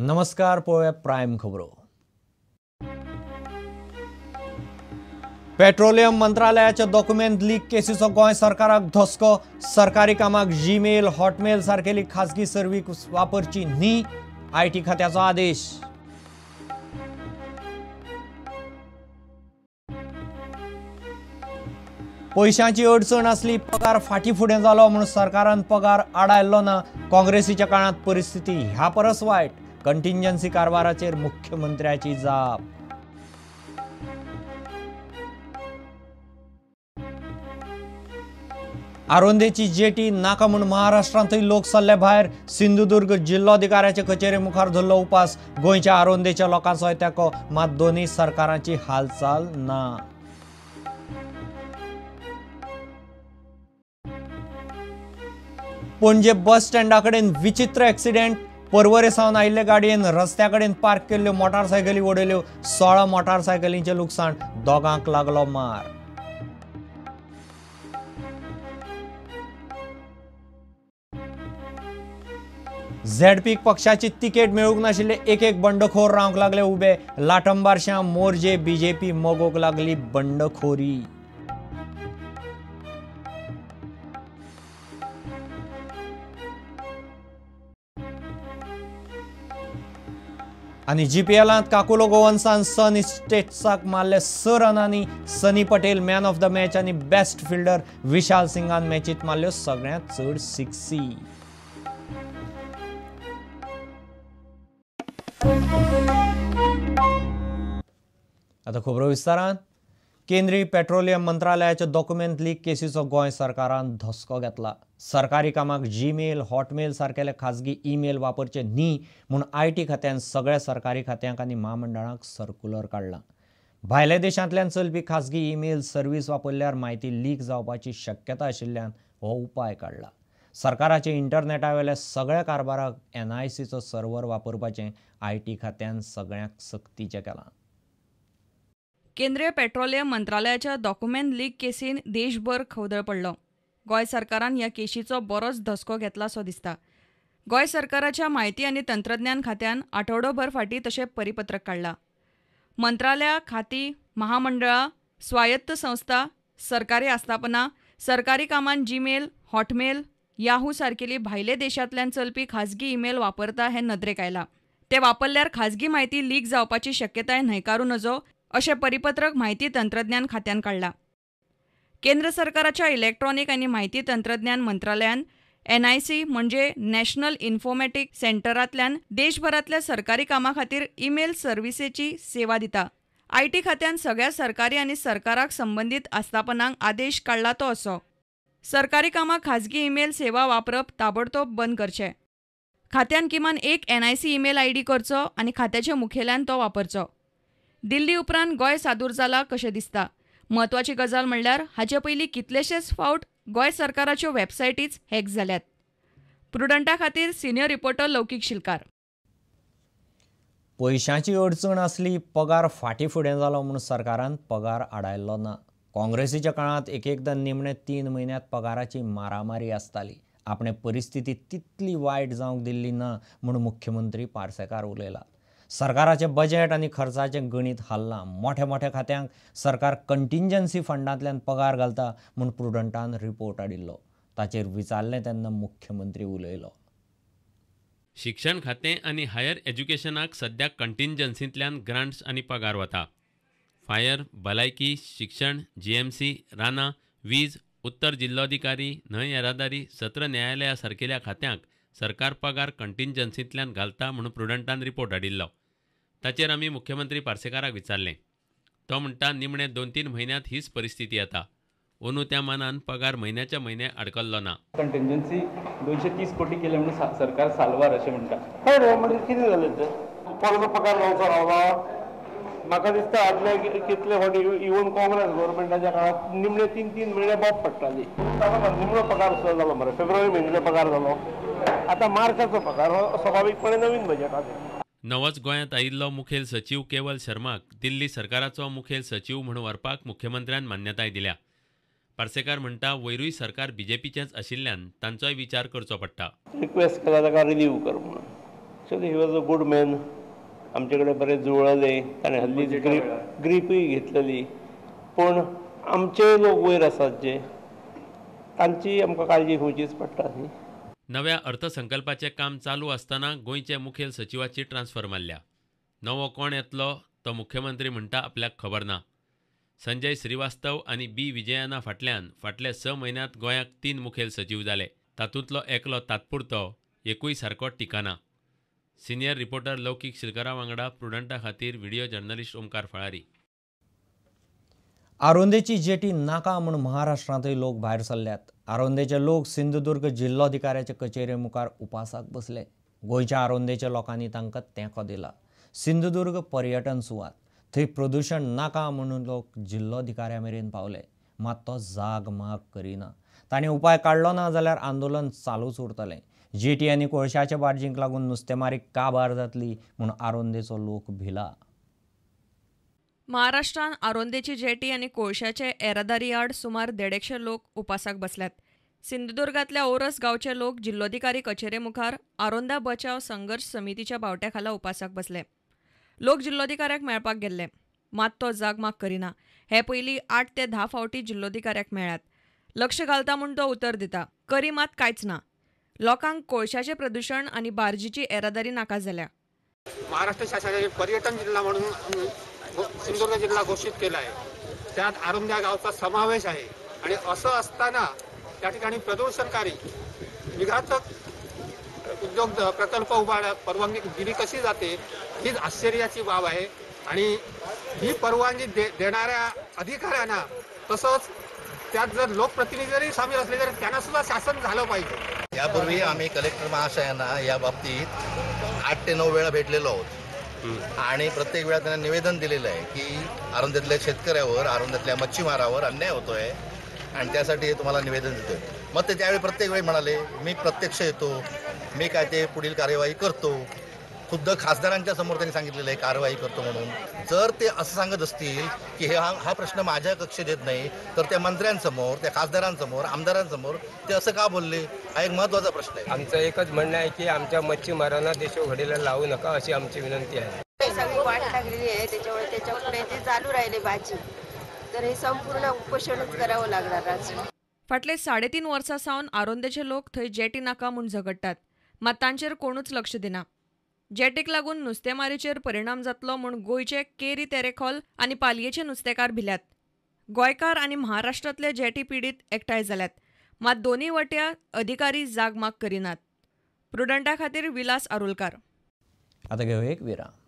नमस्कार पळोवया प्रायम खबरो. पेट्रोलियम मंत्रालयाच्या डॉक्युमेंट लीक केसीचो गोंय सरकाराक धसको. सरकारी कामाक जीमेल हॉटमेल सारकेली खासगी सर्वीस वापरची न्ही आय टी खात्याचो आदेश. पयशांची अडचण आसली पगार फाटी फुडें जालो म्हूण सरकारान पगार आडायल्लो ना. काँग्रेसीच्या काळात परिस्थिती ह्या परस वायट कंटिंजन्सी कारभाराचेर मुख्यमंत्र्याची जाप. आरोंदेची जेटी नाका म्हूण महाराष्ट्रांतय लोक सल्ले भायर सिंधुदुर्ग जिल्लोधिकाऱ्याचे कचेरे मुखार धरलो उपास. गोंयच्या आरोंदेच्या लोकांचोय तेको मात दोन्ही सरकारांची हालचाल ना. पणजे बस स्टँडा कडेन विचित्र ॲक्सिडेंट परवरे सावन आयिल्ले गाडयेन रस्त्या कडेन पार्क केल्ल्यो मोटारसायकली उडयल्यो सोळा मोटारसायकलींचें लुकसाण. दोगांक लागलो मार. झेडपीक पक्षाची तिकेट मेळूंक नाशिल्ले एक एक बंडखोर रावंक लागले उबे लाटंबारश्यां मोर्जे बीजेपी मोगोक लागली बंडखोरी. आनी एलांत काकुलो गोवन्सान सन इस्टेट्साक मारले स रनांनी Sunny Patel man of the match आनी बेस्ट फिल्डर विशाल सिंगान मॅचीत मारल्यो सगळ्यांत चड सिक्सी आता खबरो विस्तारान केंद्रीय पेट्रोलियम मंत्रालयाच्या डॉक्युमेंट लीक केसीचो गोंय सरकारान धसको घेतला. सरकारी कामाक जीमेल हॉटमेल सारकेले खाजगी ईमेल वापरचे न्ही म्हूण आय टी खात्यान सगळ्या सरकारी खात्यांक आनी महामंडळांक सर्क्युलर काडला. भायल्या देशांतल्यान चलपी खाजगी ईमेल सर्वीस वापरल्यार म्हायती लीक जावपाची शक्यता आशिल्ल्यान हो उपाय काडला. सरकाराचे इंटरनेटा वयल्या सगळ्या कारबाराक एन आय सीचो सर्वर वापरपाचें आय टी खात्यान सगळ्यांक सक्तीचें केलां. केंद्रीय पेट्रोलियम मंत्रालयाच्या डॉक्युमेंट लीक केसीन देशभर खवदळ पडलो. गोंय सरकारान ह्या केशीचो बरोच धसको घेतला सो दिसता. गोंय सरकाराच्या म्हायती आनी तंत्रज्ञान खात्यान आठवडोभर फाटीं तशें परिपत्रक काडलां. मंत्रालयां खातीं महामंडळां स्वायत्त संस्था सरकारी आस्थापनां सरकारी कामान जीमेल हॉटमेल याहू सारकेली भायले देशांतल्यान चलपी खाजगी ईमेल वापरता हें नदरेक आयलां. ते वापरल्यार खाजगी म्हायती लीक जावपाची शक्यताय न्हयकारू नजो अशें परिपत्रक म्हायती तंत्रज्ञान खात्यान काडलां केंद्र सरकाराच्या इलेक्ट्रॉनीक आनी म्हायती तंत्रज्ञान मंत्रालयान एनआयसी म्हणजे नॅशनल इन्फॉमॅटिक सेंटरांतल्यान देशभरांतल्या सरकारी कामां खातीर ईमेल सर्व्हिसेची सेवा दिता. आय टी खात्यान सगळ्या सरकारी आनी सरकाराक संबंदीत आस्थापनांक आदेश काडला तो असो. सरकारी कामां खाजगी ईमेल सेवा वापरप ताबडतोब बंद करचे. खात्यान किमान एक एनआयसी ईमेल आय डी करचो आनी खात्याच्या मुखेल्यान तो वापरचो. दिल्ली उपरांत गोंय सादूर जाला कशें दिसता? म्हत्वाची गजाल म्हणल्यार हाचे पयलीं कितलेशेच फावट गोंय सरकाराच्यो वेबसायटीच हॅक जाल्यात. प्रुडंटा खातीर सिनियर रिपोर्टर लौकीक शिलकार. पयशांची अडचण आसली पगार फाटी फुडें जालो म्हूण सरकारान पगार आडायल्लो ना. काँग्रेसीच्या काळांत एक एकदां निमणे तीन म्हयन्यांत पगाराची मारामारी आसताली आपणे परिस्थिती तितली वायट जावंक दिल्ली ना म्हूण मुख्यमंत्री पार्सेकार उलयला. सरकाराचें बजेट आनी खर्चाचें गणीत हाल्लां. मोठ्या मोठ्या खात्यांक सरकार कंटिंजन्सी फंडांतल्यान पगार घालता म्हूण प्रुडंटान रिपोर्ट हाडिल्लो. ताचेर विचारलें तेन्ना मुख्यमंत्री उलयलो. शिक्षण खातें आनी हायर एज्युकेशनाक सद्याक कंटिंजन्सींतल्यान ग्रांट्स आनी पगार वता. फायर भलायकी शिक्षण जीएमसी रानां वीज उत्तर जिल्लोधिकारी न्हंय येरादारी सत्र न्यायालया सारकेल्या खात्यांक सरकार पगार कंटिंजन्सींतल्यान घालता म्हणून प्रुडंटान रिपोर्ट हाडिल्लो. ताचेर आमी मुख्यमंत्री पार्सेकाराक विचारलें. तो म्हणटा निमणे दोन तीन म्हयन्यांत हीच परिस्थिती येता अंदू त्या मानान पगार म्हयन्याच्या म्हयने अडकल्लो ना. कंटिन्जन्सी दोनशे तीस कोटी केले म्हणून सरकार साल्वार अशें म्हणटा हय रे मागीर कितें जालें तें? परतो पगार गावचो रावला म्हाका दिसता आदले कि- कितले फावटी इवन काँग्रेस गव्हर्मेंटाच्या काळात निमणे तीन तीन म्हयने बॉब पडटाली ताका निमणो पगार सुद्दां जालो मरे फेब्रुवारी म्हयन्याचो पगार जालो आतां मार्चाचो पगार हो स्वाभावीकपणे नवीन बजेटाचो नवोच गोंयांत आयिल्लो मुखेल सचीव केवल शर्माक दिल्ली सरकाराचो मुखेल सचीव म्हणून व्हरपाक मुख्यमंत्र्यान मान्यताय दिल्या. पार्सेकार म्हणटा वयरूय सरकार बीजेपीचेंच आशिल्ल्यान तांचोय विचार करचो पडटा. रिक्वेस्ट केला ताका रिलीव कर म्हणून. Actually he was a good man आमचे कडेन बरें जुळले ताणें हल्ली ग्रीप ग्रीपय घेतलेली. पूण आमचे लोक वयर आसात जे तांची आमकां काळजी घेवचीच पडटा न्ही नव्या अर्थसंकल्पाचें काम चालू आसतना गोंयचे मुखेल सचिवाची ट्रान्स्फर मारल्या. नवो कोण येतलो तो मुख्यमंत्री म्हणटा आपल्याक खबर ना. संजय श्रीवास्तव आनी बी. विजयाना फाटल्यान फाटले स म्हयन्यांत गोंयाक तीन मुखेल सचिव जाले. तातूंतलो एकलो तात्पुरतो एकूय सारको टिकाना. सिनियर रिपोर्टर लौकीक शिलकरा वांगडा प्रुडंटा खातीर व्हिडिओ जर्नलिस्ट ओमकार फळारी. आरोंदेची जेटी नाका म्हूण महाराष्ट्रांतय लोक भायर सरल्यात. आरोंदेचे लोक सिंधुदुर्ग जिल्लोधिकाऱ्याचे कचेरे मुखार उपासाक बसले. गोंयच्या आरोंदेच्या लोकांनी तांकां तेंको दिला. सिंधुदुर्ग पर्यटन सुवात. थंय प्रदुशण नाका म्हणून लोक जिल्लोधिकाऱ्या मेरेन पावले. मात तो जाग माग करिना. ताणें उपाय काडलो ना जाल्यार आंदोलन चालूच उरतलें. जेटी आनी कोळशाच्या बार्जींक लागून नुस्तेमारी काबार जातली म्हूण आरोंदेचो लोक भिला. महाराष्ट्रान आरोंदेची जेटी आनी कोळशाचे येरादारी आड सुमार देडेकशे लोक उपासाक बसल्यात सिंधुदुर्गातल्या ओरस गांवचे लोक जिल्लोधिकारी कचेरे मुखार आरोंदा बचाव संघर्ष समितीच्या बावट्या खाला उपासाक बसले. लोक जिल्लोधिकाऱ्याक मेळपाक गेल्ले. मात तो जाग माग करिना. हे पयलीं आठ ते धा फावटी जिल्लोधिकाऱ्याक मेळ्ळ्यात. लक्ष घालता म्हूण तो उतर दिता. करी मात कांयच ना. लोकांक कोळशाचें प्रदुशण आनी बार्जीची येरादारी नाका जाल्या. महाराष्ट्र शासनाचे पर्यटन जिल्हा म्हणून सिंधुदुर्ग जिल्हा घोषित केला आहे त्यात आरुंद्या गावचा समावेश आहे. आणि असं असताना त्या ठिकाणी प्रदूषणकारी विघातक उद्योग प्रकल्प उभारण्यात परवानगी दिली कशी जाते हीच आश्चर्याची बाब आहे. आणि ही परवानगी दे देणाऱ्या अधिकाऱ्यांना तसंच त्यात जर लोकप्रतिनिधी जरी सामील असले तरी त्यांना सुद्धा शासन झालं पाहिजे. यापूर्वी आम्ही कलेक्टर महाशयांना या बाबतीत आठ ते नऊ वेळा भेटलेलो आहोत. आणि प्रत्येक वेळा त्यांना निवेदन दिलेलं आहे की आरोंद्यातल्या शेतकऱ्यावर आरोंद्यातल्या मच्छीमारावर अन्याय होतोय आणि त्यासाठी हे तुम्हाला निवेदन देतोय. मग ते त्यावेळी प्रत्येक वेळी म्हणाले मी प्रत्यक्ष येतो मी काय ते पुढील कार्यवाही करतो खुद्द खासदारांच्या समोर त्यांनी सांगितलेलं आहे कारवाई करतो म्हणून. जर ते असं सांगत असतील की हे हा हा प्रश्न माझ्या कक्षेत येत नाही तर त्या मंत्र्यांसमोर त्या खासदारांसमोर आमदारांसमोर ते असं का बोलले? हा एक महत्त्वाचा प्रश्न आहे. आमचं एकच म्हणणं आहे की आमच्या मच्छीमारांना देशोघडीला लावू नका अशी आमची विनंती आहे. हे सगळी वाट लागलेली आहे त्याच्यामुळे त्याच्या पुढे जे चालू राहिले भाजी तर हे संपूर्ण उपोषणच करावं लागणार आज. फाटले साडेतीन वर्सां सावन आरोंदेचे लोक थंय जेटी नाका म्हूण झगडटात मात तांचेर कोणूच लक्ष दिना. जेटीक लागून नुस्तेमारीचेर परिणाम जातलो म्हूण गोंयचे केरी तेरेखोल आनी पालयेचे नुस्तेकार भिल्यात. गोंयकार आनी महाराष्ट्रांतले जेटी पिडीत एकठांय जाल्यात. मात दोनूय वट्या अधिकारी जाग माग करिनात. प्रुडंटा खातीर विलास आरुलकार. आतां घेवया एक विराम.